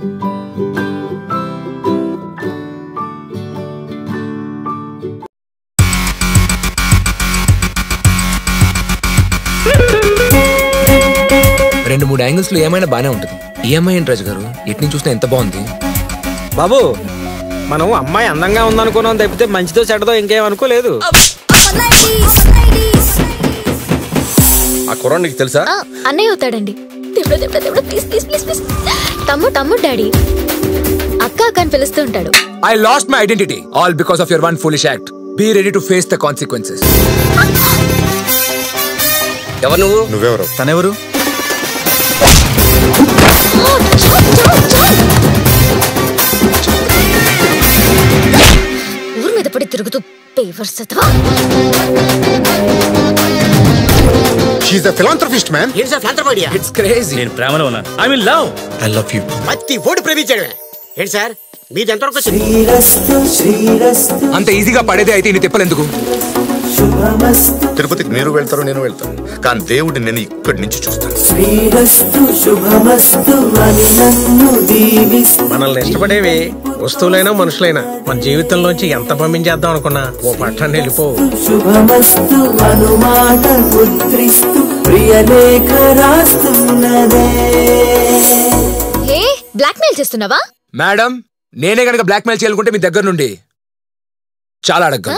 రెండు మూడు యాంగిల్స్లో ఏమైనా బానే ఉంటుంది. ఈఎంఐ ఏంటి రాజు గారు? ఎటు నుంచి చూసినా ఎంత బాగుంది? బాబు మనం అమ్మాయి అందంగా ఉందనుకున్నాం తప్పితే మంచిదో చెడ్డదో ఇంకేం అనుకోలేదు. ఆ కుర్రాడు నీకు తెలుసా అన్నయ్య అవుతాడండి. దేవుడా, దేవుడా, దేవుడా, ప్లీజ్ ప్లీజ్ ప్లీజ్ ప్లీజ్. తమ్ముడు తమ్ముడు డాడీ. అక్క అక్క అని పిలుస్తూ ఉంటాడు. I lost my identity all because of your one foolish act be ready to face the consequences ఎవరు నువ్వు? నువ్వెవరు? తనెవరు? ఊరు మీద పడి తిరుగుతూ పేవర్స్ షీఈ్ అ ఫిలాంథ్రఫిస్ట్ మ్యాన్ ఏంటి సార్ ఫ్లాంటర్ పడియా ఇట్స్ క్రేజీ నేను ప్రేమలో ఉన్నా. I mean love I love you పత్తి ఓడి ప్రేమించాడు ఏంటి సార్? మీది ఎంతవరకు వచ్చింది? అంత ఈజీగా పడేదే అయితే ఇన్ని తిప్పలెందుకు? తిరుపతికి మీరు వెళ్తారు నేను వెళ్తాను. కానీ దేవుడిని నేను ఇక్కడి నుంచి చూస్తాను. మనల్ని ఇష్టపడేవి వస్తువులైనా మనుషులైనా మన జీవితంలోంచి ఎంత పంపించేద్దాం అనుకున్నా ఓ పట్టాన్ని వెళ్ళిపో. శుభమస్తు అనుమాట ముద్రిస్తూ ప్రియలేఖ రాస్తున్నదే. హే బ్లాక్ మెయిల్ చేస్తున్నావా? మేడం నేనే కనుక బ్లాక్మెయిల్ చేయాలనుకుంటే మీ దగ్గర నుండి చాలా అడగ్గా